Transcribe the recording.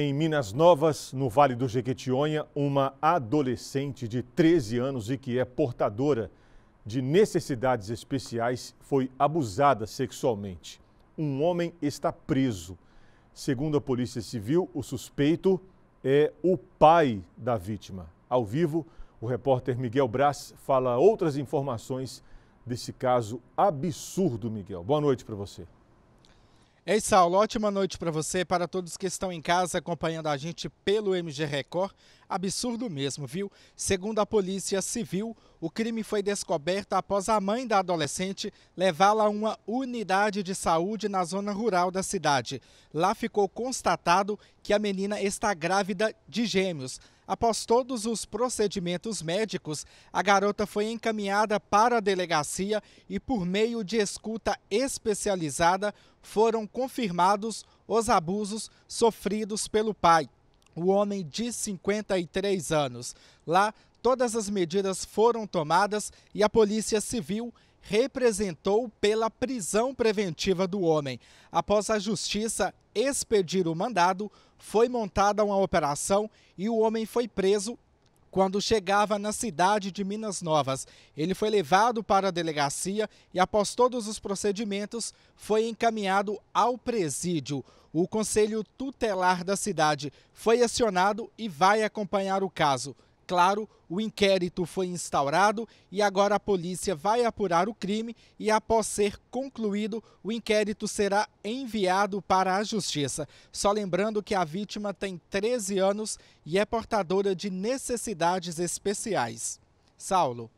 Em Minas Novas, no Vale do Jequitinhonha, uma adolescente de 13 anos e que é portadora de necessidades especiais foi abusada sexualmente. Um homem está preso. Segundo a Polícia Civil, o suspeito é o pai da vítima. Ao vivo, o repórter Miguel Braz fala outras informações desse caso absurdo, Miguel. Boa noite para você. Ei, Saulo, ótima noite para você, para todos que estão em casa acompanhando a gente pelo MG Record. Absurdo mesmo, viu? Segundo a Polícia Civil, o crime foi descoberto após a mãe da adolescente levá-la a uma unidade de saúde na zona rural da cidade. Lá ficou constatado que a menina está grávida de gêmeos. Após todos os procedimentos médicos, a garota foi encaminhada para a delegacia e, por meio de escuta especializada, foram confirmados os abusos sofridos pelo pai, o homem de 53 anos. Lá, todas as medidas foram tomadas e a Polícia Civil representou pela prisão preventiva do homem. Após a justiça expedir o mandado, foi montada uma operação e o homem foi preso quando chegava na cidade de Minas Novas. Ele foi levado para a delegacia e, após todos os procedimentos, foi encaminhado ao presídio. O conselho tutelar da cidade foi acionado e vai acompanhar o caso. Claro, o inquérito foi instaurado e agora a polícia vai apurar o crime e, após ser concluído, o inquérito será enviado para a justiça. Só lembrando que a vítima tem 13 anos e é portadora de necessidades especiais. Saulo.